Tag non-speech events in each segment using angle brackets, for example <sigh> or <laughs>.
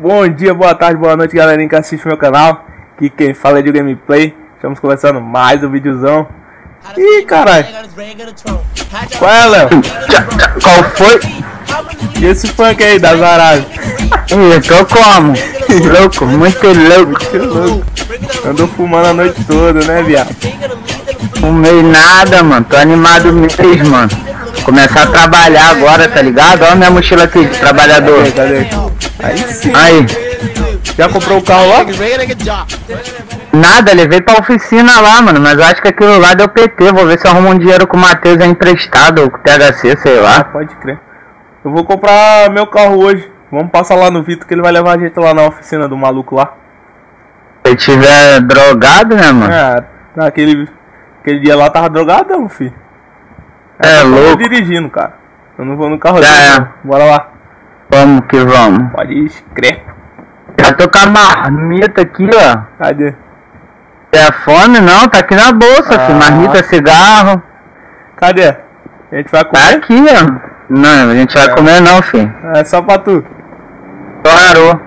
Bom dia, boa tarde, boa noite, galerinha que assiste meu canal. Aqui quem fala é de gameplay. Estamos começando mais um videozão. Ih, caralho. Qual é, Léo? Qual foi? E esse funk aí das Arábias? Eu tô como? louco, muito louco. Que louco. Andou fumando a noite toda, né, viado? Fumei nada, mano. Tô animado mesmo, mano. Começar a trabalhar agora, tá ligado? Olha minha mochila aqui de trabalhador. Cadê? Aí sim. Aí. Já comprou o carro lá? Nada, levei pra oficina lá, mano. Mas eu acho que aquilo lá deu PT. Vou ver se eu arrumo um dinheiro com o Matheus emprestado ou com o THC, sei Ah, lá. pode crer. Eu vou comprar meu carro hoje. Vamos passar lá no Vitor que ele vai levar a gente lá na oficina do maluco lá. Se tiver drogado, né, mano? É, naquele aquele dia lá tava drogadão, fi. É Eu tô louco. dirigindo, cara. Eu não vou no carro dele, é. não. Bora lá. Vamos que vamos. Pode crer. Já tô com a marmita aqui, ó. Cadê? É fome? Não, tá aqui na bolsa, Ah. filho. Marmita, cigarro. Cadê? A gente vai Tá comer? aqui, ó. Não, a gente vai É. comer não, filho. É só pra tu. Claro.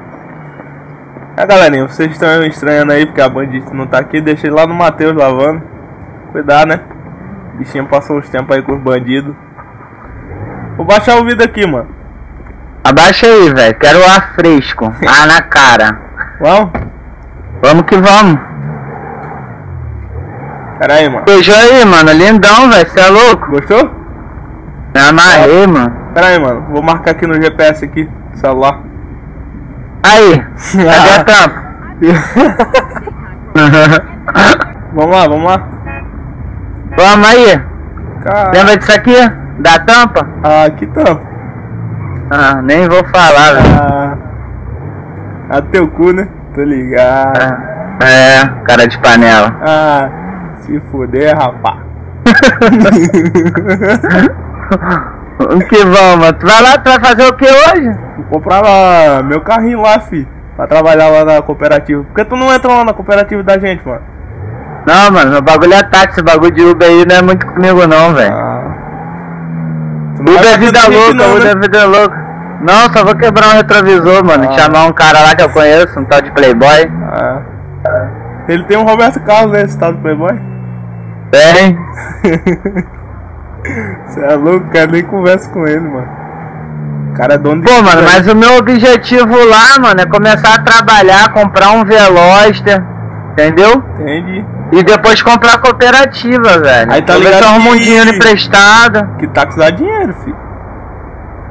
É, galerinha, vocês estão estranhando aí porque a bandita não tá aqui. Deixei lá no Matheus lavando. Cuidar, né? Bichinho passou uns tempos aí com os bandidos. Vou baixar o vídeo aqui, mano. Abaixa aí, velho. Quero ar fresco. <laughs> Ar na cara. Vamos? Vamos que vamos. Pera aí, mano. Beijou aí, mano. Lindão, velho. Cê é louco? Gostou? Me amarrei, mano. Pera aí, mano. Vou marcar aqui no GPS aqui, celular. Aí. <laughs> Cadê a tampa? <laughs> vamos lá, vamos lá. Vamos aí. Cara... Lembra disso aqui? Da tampa? Ah, que tampa. Ah, nem vou falar, velho. Ah, a teu cu, né? Tô ligado. É, cara de panela. Ah, se fuder, rapá. <laughs> Que vamos. Tu vai lá, tu vai fazer o que hoje? Vou comprar lá meu carrinho lá, fi. Pra trabalhar lá na cooperativa. Por que tu não entra lá na cooperativa da gente, mano? Não, mano, meu bagulho é táxi, esse bagulho de Uber aí não é muito comigo não, velho. Ah. Uber é vida louca, não, Uber né? é vida louca. Não, só vou quebrar um retrovisor, mano. Ah. Chamar um cara lá que eu conheço, um tal de Playboy. Ah. Ele tem um Roberto Carlos, né? Esse tal do Playboy. Tem. <laughs> Você é louco, cara. Nem conversa com ele, mano. O cara é dono de. Pô, mano, aí. mas o meu objetivo lá, mano, é começar a trabalhar, comprar um Veloster, entendeu? Entende? E depois comprar cooperativa, velho. Aí tá se ligado eu arrumo um dinheiro emprestado. Que táxi dá dinheiro, fi.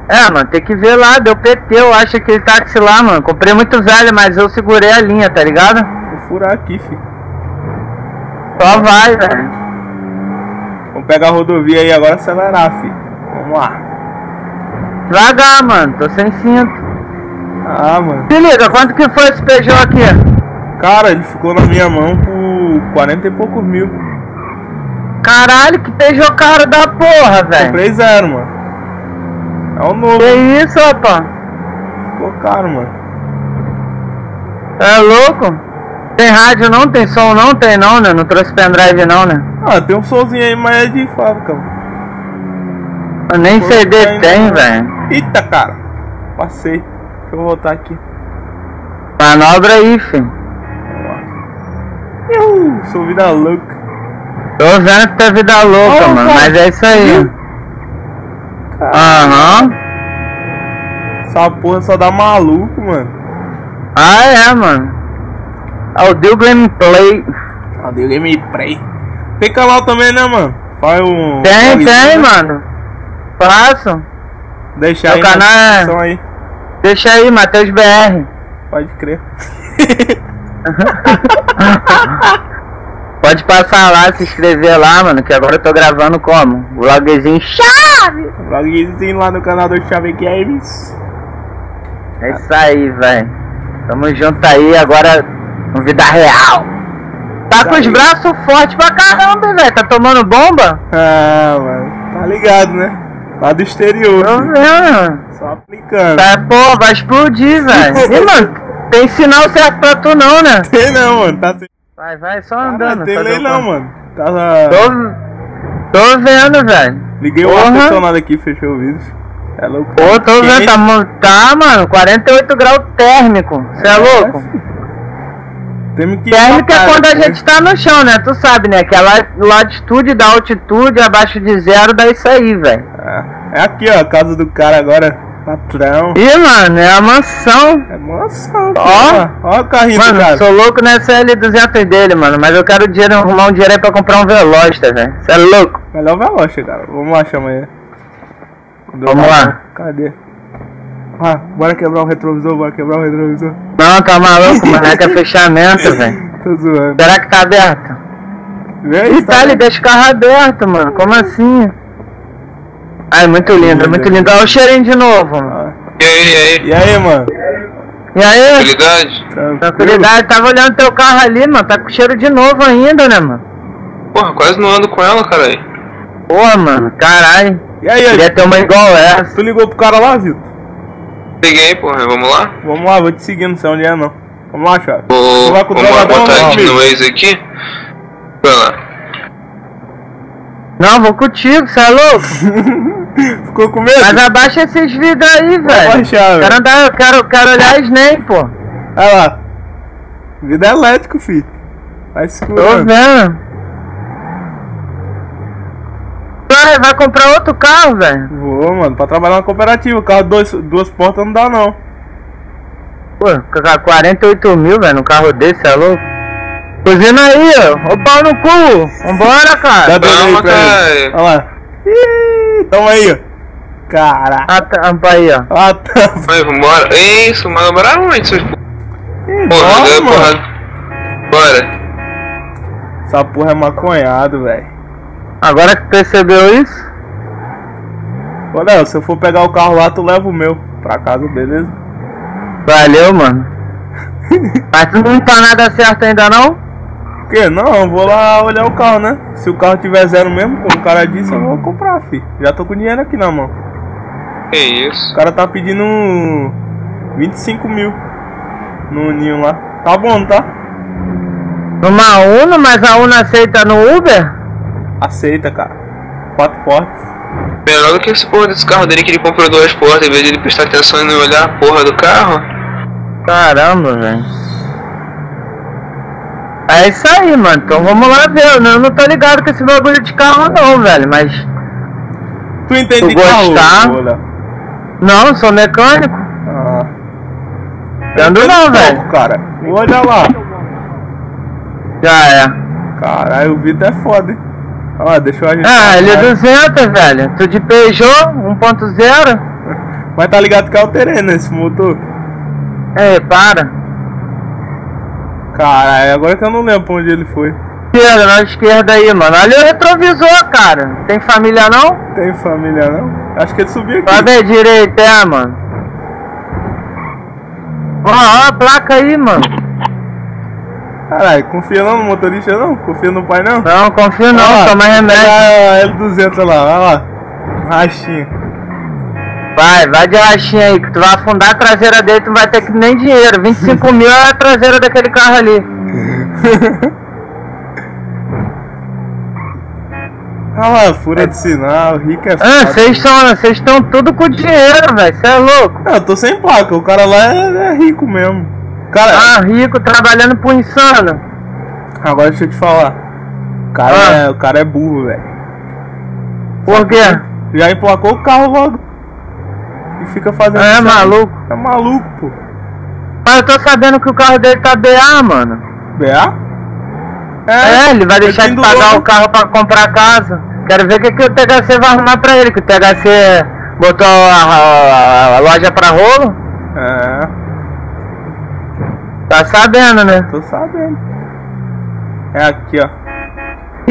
É, mano, tem que ver lá, deu PT, eu acho aquele táxi lá, mano. Comprei muito velho, mas eu segurei a linha, tá ligado? Vou furar aqui, fi. Só vai, velho. Vamos pegar a rodovia aí agora e acelerar, fi. Vamos lá. Devagar, mano, tô sem cinto. Ah, mano. Se liga, quanto que foi esse Peugeot aqui? Cara, ele ficou na minha mão por 40 e poucos mil. Caralho, que Peugeot caro da porra, velho. Comprei zero, mano. É o novo. Que isso, rapaz? Ficou caro, mano. É louco? Tem rádio não? Tem som não? Tem não, né? Não trouxe pendrive não, né? Ah, tem um solzinho aí, mas é de fábrica, mano. Eu nem CD tem, tem, velho. Eita, cara. Passei. Deixa eu voltar aqui. Manobra aí, filho. Iu, sou vida louca. Tô vendo que tá vida louca, Ó, mano. cara. Mas é isso aí. Aham. Essa porra só dá maluco, mano. Ah, é, mano. É o Deal Gameplay. Cadê o gameplay? Tem canal também, né, mano? Faz um. Tem, tem, né? mano. Faço. Deixa Meu aí na canal é- aí. Deixa aí, Matheus BR. Pode crer. <laughs> Pode passar lá, se inscrever lá, mano, que agora eu tô gravando como? Vlogzinho chave. Vlogzinho lá no canal do Chave Games. É isso aí, velho. Tamo junto aí, agora no vida real. Tá com os braços fortes pra caramba, velho. Tá tomando bomba? Ah, mano. Tá ligado, né? Lá do exterior. Tô filho. vendo. Só aplicando. Tá, pô, vai explodir, velho. <laughs> Ih, mano, tem sinal certo pra tu não, né? <laughs> Tem não, mano. Tá sem. Vai, vai, só andando. tem fazer lei não, mano. Tá. Tô, tô vendo, velho. Liguei o ar-condicionado aqui, fechei o vidro. É louco. Pô, tô vendo, tá, tá, mano, 48 graus térmico. Você é louco? Temos que Térmico é quando a né? gente tá no chão, né? Tu sabe, né? Que a la- latitude da altitude abaixo de zero dá isso aí, velho. É. É aqui, ó, a casa do cara agora. Patrão. Ih, mano, é a mansão. É moção, Ó. ó. Ó o carrinho do Mano, cara. sou louco nessa L200 dele, mano. Mas eu quero dinheiro, arrumar um dinheiro aí pra comprar um Veloster, velho. Você é louco? Melhor Veloster, cara. Vamos lá, chama aí. Vamos lá. Cadê? Ah, bora quebrar o retrovisor, bora quebrar o retrovisor. Não, tá maluco, mano. É que é <laughs> fechamento, velho. Tô zoando. Será que tá aberto? Vê aí, Ih, tá, ele deixa o carro aberto, mano. Como assim? Ai, muito lindo, muito lindo. Olha o cheirinho de novo, mano. E aí, e aí? E aí, mano? E aí? Tranquilidade? Tranquilidade, tava olhando teu carro ali, mano. Tá com cheiro de novo ainda, né, mano? Porra, quase não ando com ela, caralho. Porra, mano, caralho. E aí, Queria ter uma igual essa. tu ligou pro cara lá, Vitor? Peguei, porra, vamos lá? Vamos lá, vou te seguir, não sei onde é não. Vamos lá, chave. Vou, Tu vai com o vamos lá drogadão, botar não, aqui no Waze aqui. Vai lá. Não, vou contigo, cê é louco? <laughs> <laughs> Ficou com medo? Mas abaixa esses vidros aí, velho. abaixar, velho. Quero andar, eu quero, quero olhar a Snem, pô. Olha lá. Vida elétrico, filho. Vai Tô segurando. vendo. Vai, vai comprar outro carro, velho. Vou, mano, pra trabalhar na cooperativa. Carro dois, duas portas não dá, não. Pô, ca- 48 mil, velho, num carro desse, é louco? Buzina aí, ó. Ô pau no cu. Vambora, Dá cara. aí Calma, cara. Olha lá. Ih, toma aí, ó. Caraca. A tampa aí, ó. Ah, tá. Vai, vambora. É isso, mano, bora onde, seus Porra, deu mano. Bora. Essa porra é maconhado, velho. Agora que percebeu isso? Ô, Léo, se eu for pegar o carro lá, tu leva o meu pra casa, beleza? Valeu, mano. <laughs> Mas tu não tá nada certo ainda não? Quê? Não, eu vou lá olhar o carro, né? Se o carro tiver zero mesmo, como o cara disse, eu vou comprar, fi. Já tô com dinheiro aqui na mão. Que isso? O cara tá pedindo 25 mil no ninho lá. Tá bom, tá? Numa Uno, mas a Uno aceita no Uber? Aceita, cara. Quatro portas. Melhor do que esse porra desse carro dele que ele comprou duas portas, em vez de ele prestar atenção e não olhar a porra do carro. Caramba, velho. É isso aí, mano. Então vamos lá ver. Eu não, tô ligado com esse bagulho de carro não, velho. Mas. Tu entende Tu carro? gostar? Léo? Não, sou mecânico. Ah. Ando Eu não, velho. pouco, cara. Olha lá. Já é. Caralho, o Vitor é foda, hein? Lá, deixa eu ajeitar. Ah, ele é Vai. 200, velho. Tu de Peugeot 1.0? Mas tá ligado que é o terreno esse motor? Ei, para. Caralho, agora que eu não lembro pra onde ele foi. Esquerda, na esquerda aí, mano. Olha o retrovisor, cara. Tem família não? Tem família não? Acho que ele subiu aqui. Vai ver direito, é, mano. Ó, ó a placa aí, mano. Caralho, confia não no motorista não? Confia no pai não? Não, confio Olha não, lá, toma remédio. pega a L200 lá, olha lá. Rachinha. Vai, vai de rachinha aí, que tu vai afundar a traseira dele, tu não vai ter que nem dinheiro. 25 <laughs> mil é a traseira daquele carro ali. <laughs> Olha lá, fura de sinal, rico é Ah, foda. vocês estão vocês estão tudo com dinheiro, velho. Você é louco. Não, eu tô sem placa, o cara lá é, é rico mesmo. Cara, Ah, rico trabalhando pro insano. agora deixa eu te falar. O cara, Ah. é, o cara é burro, velho. Por quê? Já emplacou o carro logo. E fica fazendo É aí. maluco. É maluco, pô. Mas eu tô sabendo que o carro dele tá BA, mano. BA? É, ele vai deixar de pagar né? o carro pra comprar casa. Quero ver o que, que o THC vai arrumar pra ele, que o THC botou a, a- a loja pra rolo. É, Tá sabendo, né? tô sabendo. É aqui, ó.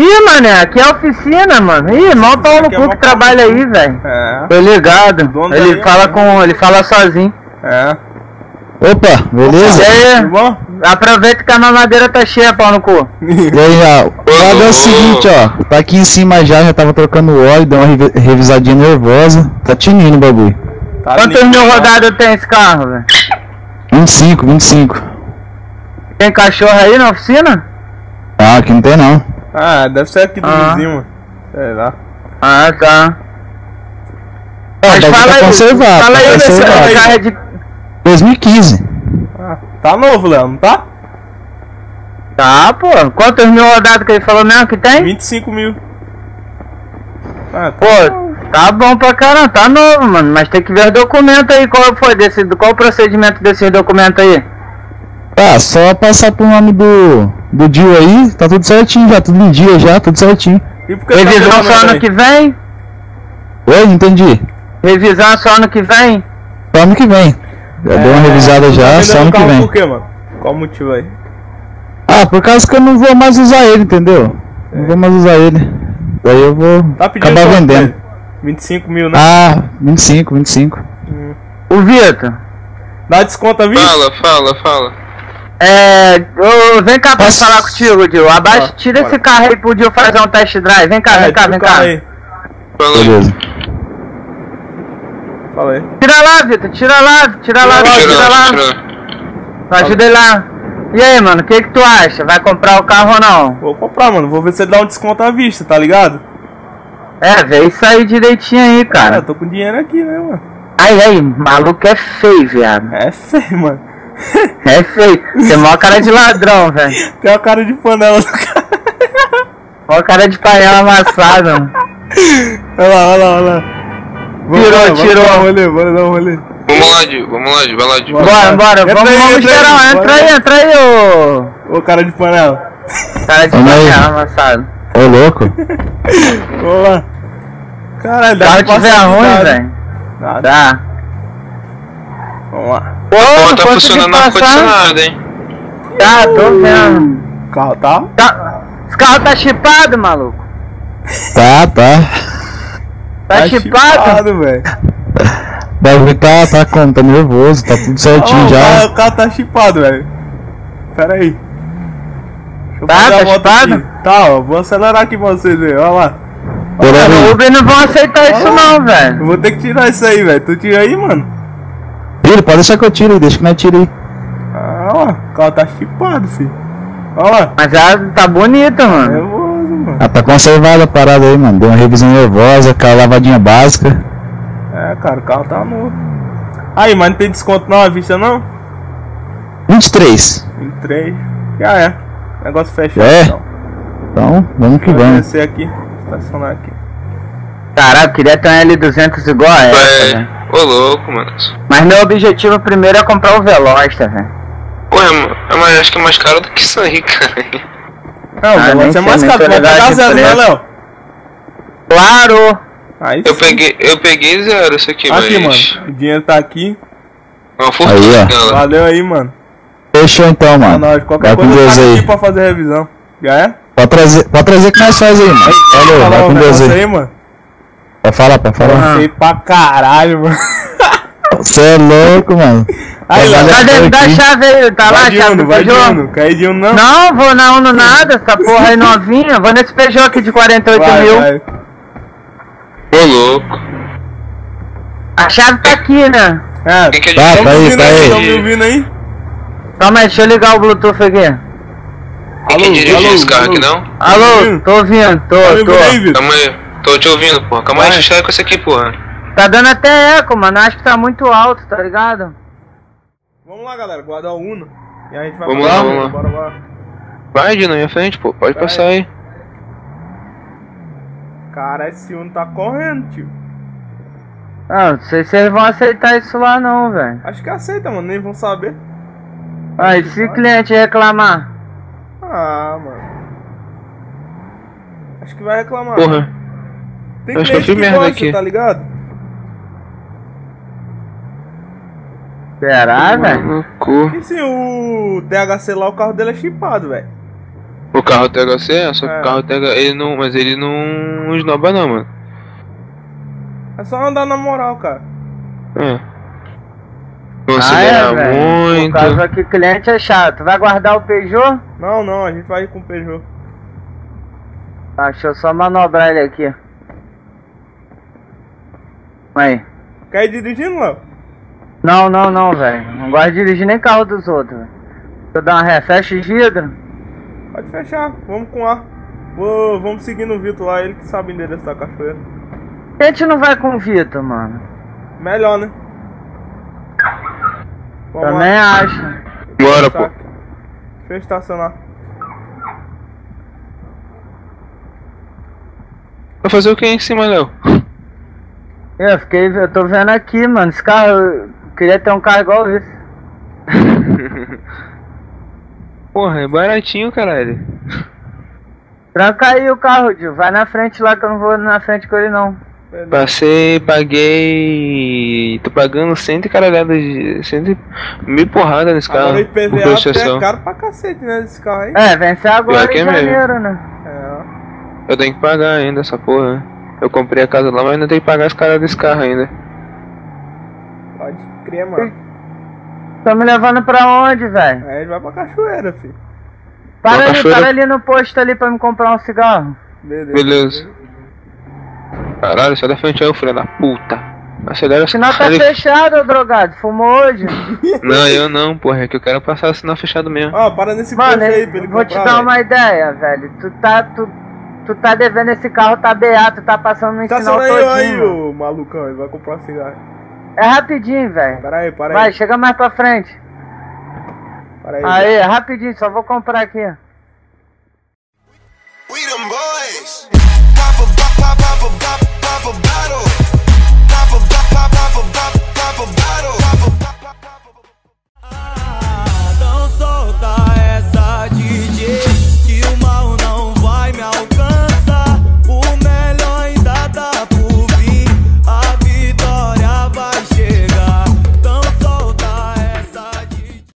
Ih, mané, aqui é a oficina, mano. Ih, mal pau no é cu que trabalha aí, velho. É, Tô ligado. dono Ele daí, fala né? com. ele fala sozinho. é. Opa, E beleza? aí, Tudo bom? aproveita que a mamadeira tá cheia, pau no cu. E aí, já. O lado é o seguinte, ó. Tá aqui em cima já, já tava trocando óleo, deu uma revi- revisadinha nervosa. Tá tinindo o bagulho. Tá Quantas limpo, mil ó. rodadas tem esse carro, velho? 25, 25. Tem cachorro aí na oficina? Ah, aqui não tem não. Ah, deve ser aqui do Ah. vizinho, mano. Sei lá. Ah, tá. Mas deve fala tá conservado, fala tá aí, esse conservado. carro é de... 2015. Ah, tá novo, Léo, não tá? Tá, pô. Quantos mil rodados que ele falou mesmo que tem? 25 mil. Ah, Pô, tá bom pra caramba, tá novo, mano. Mas tem que ver os documentos aí. Qual foi desse, qual o procedimento desses documentos aí? Tá, só passar pro nome do, do Dio aí, tá tudo certinho já, tudo em dia já, tudo certinho. E Revisão tá só ano aí? que vem? Oi, não entendi. Revisão só ano que vem? Só ano que vem. Já deu uma revisada tá já, vendendo só ano que vem. Por quê, mano? Qual o motivo aí? Ah, por causa que eu não vou mais usar ele, entendeu? Não vou mais usar ele. Daí eu vou Tá pedindo acabar vendendo. velho? 25 mil, né? Ah, 25, 25. O Vitor, Dá desconto a 20? Fala, fala, fala. É. ô, vem cá pra Posso- falar contigo, Dio. Abaixa, Ó, tira bora. esse carro aí pro Dio fazer um test drive. Vem cá, É, vem cá, tira vem cá. aí. Fala aí. Beleza. Fala aí. Tira lá, Vitor, tira lá, tira lá, Tira tira lá, lá. tira lá. Ajuda ele lá. E aí, mano, o que que tu acha? Vai comprar o carro ou não? Vou comprar, mano. Vou ver se ele dá um desconto à vista, tá ligado? É, vê isso aí direitinho aí, Cara, cara. eu tô com dinheiro aqui, né, mano? Ai, ai, maluco é feio, viado. É feio, mano. É feio. Tem maior cara de ladrão, velho. Tem uma cara de panela do cara. Maior cara de panela amassada. mano. Olha lá, olha lá, olha lá. Vamos Tirou, lá, vamos tirou. dar um rolê, bora dar um rolê. Vamos lá, Dio. Vamos lá, Dio. Vai lá, Dio. Bora. Bora, bora, Entra vamos, aí, vamos entra aí, geral. Entra bora aí, aí. entra aí, ô. Ô, cara de panela. Cara de Vamos aí. panela amassado. Ô, louco. Vamos lá. Caralho, Se dá pra tiver ruim, velho. Dá, Tá. Vamos lá. Pô, tá funcionando ar-condicionado, hein? Tá, tô vendo. O carro tá? Tá. Esse carro tá chipado, maluco. Tá, tá. Tá, chipado. velho. O bagulho tá, tá como? Tá nervoso, tá tudo certinho Ó, o já. carro- O carro tá chipado, velho. Pera aí. Deixa eu Tá, tá chipado? aqui. Tá, ó. Vou acelerar aqui pra vocês verem. Olha lá. Aí. o Uber não vão aceitar isso não, Eu velho. vou ter que tirar isso aí, velho. Tu tira aí, mano. Pode deixar que eu tire aí, deixa que nós tire aí. Ah, ó. O carro tá chipado, filho. Olha lá. Mas ela tá bonita, mano. Nervoso, mano. Ah, tá conservada a parada aí, mano. Deu uma revisão nervosa, aquela lavadinha básica. É, cara, o carro tá novo. Aí, mas não tem desconto não à vista, não? 23. Em 3. Já é. Negócio fechado. É? Então. Então, vamos que Vou vamos. descer aqui. Estacionar aqui. Caralho, eu queria ter um L200 igual a essa, É. velho. Ô, louco, mano. Mas meu objetivo primeiro é comprar o Veloster, velho. Pô, é, ma- mais, acho que é mais caro do que isso aí, cara. Não, Ah, é mais caro. vai pagar zero, né. Léo? Claro! Aí Eu sim. peguei, eu peguei zero isso aqui, Aqui, mas... mano. O dinheiro tá aqui. É uma fortuna Aí. Valeu aí, mano. Fechou então, mano. nós. Qualquer Vai com coisa eu Deus tô aqui aí. pra fazer revisão. Já é? Pode trazer, pode trazer que nós faz aí, mano. Valeu, Falar vai com Deus aí. aí, mano. Pode falar, pode falar. Sei pra caralho, mano. Você é louco, mano. Aí. Vai Cadê? Dá a chave aí, tá lá Vai a de chave vai de? Uno. Cai de Uno não. Não, vou na Uno nada, essa porra aí novinha. Vou nesse Peugeot aqui de 48 Vai, mil. vai. Ô, louco. A chave tá aqui, né? É, Quem que Tá, de tá aí, tá aí. Me ouvindo aí? Calma aí, deixa eu ligar o Bluetooth aqui. Quem Alô, dirige alô, esse carro alô. aqui, não? Alô, ouvindo? tô ouvindo, tô, Tá me aí, tô. Vitor? Calma aí. Tô te ouvindo, porra. Calma aí, deixa eu com esse aqui, porra. Tá dando até eco, mano. Acho que tá muito alto, tá ligado? Vamos lá, galera. Guardar o Uno. E a gente vai Vamos pra lá, Uno. vamos lá. Bora, bora. Vai, Dino, aí à frente, pô. Pode Vai. passar aí. Cara, esse Uno tá correndo, tio. Ah, não sei se eles vão aceitar isso lá não, velho. Acho que aceita, mano. Nem vão saber. Ah, e se o cliente reclamar? Ah, mano. Acho que vai reclamar. Porra. Tem eu acho que eu cliente fiz que merda gosta, aqui. tá ligado? Será, velho? E se o THC lá, o carro dele é chipado, velho. O carro THC, é, só que É. o carro THC, ele não, mas ele não esnoba não, mano. É só andar na moral, cara. É. Não Ah, é, velho. Por muito. causa que cliente é chato. Vai guardar o Peugeot? Não, não, a gente vai com o Peugeot. Ah, deixa eu só manobrar ele aqui. Aí. Quer ir dirigindo, Léo? Não, não, não, velho. Não gosto de dirigir nem carro dos outros, velho. Deixa eu dar uma ré. Fecha os vidros. Pode fechar, vamos com A. Vou, vamos seguindo o Vitor lá, ele que sabe o endereço da cachoeira. A gente não vai com o Vitor, mano. Melhor, né? Vamos Também lá. acho. Bora, pô. Deixa eu estacionar. Vai fazer o que em cima, Léo? Eu fiquei, eu tô vendo aqui, mano. Esse carro, eu queria ter um carro igual esse. <laughs> Porra, é baratinho, caralho. Tranca aí o carro, Dio. Vai na frente lá que eu não vou na frente com ele não. Passei, paguei. Tô pagando cento e caralhada de. cento e. mil porrada nesse carro. Agora o IPVA é caro pra cacete, né? Desse carro aí. É, vence agora em é mesmo. janeiro, né? É. Eu tenho que pagar ainda essa porra. Eu comprei a casa lá, mas ainda tenho que pagar as caras desse carro ainda. Pode crer, mano. Tá me levando pra onde, velho? Aí a gente vai pra cachoeira, filho. Para Uma ali, cachoeira- para ali no posto ali pra me comprar um cigarro. Beleza. Beleza. Caralho, sai da frente aí, filho da puta. Acelera O sinal tá fechado, drogado. Fumou hoje? <laughs> Não, eu não, porra. É que eu quero passar o sinal fechado mesmo. Ó, para nesse Mano, posto aí pra ele vou te comprar, dar velho. uma ideia, velho. Tu tá, tu, tu tá devendo esse carro, tá BA, tu tá passando no sinal Estaciona aí, todinho. aí, mano. ô malucão. Ele vai comprar um cigarro. É rapidinho, velho. Pera aí, para Vai, aí. chega mais pra frente. Para aí. Aí, é rapidinho, só vou comprar aqui.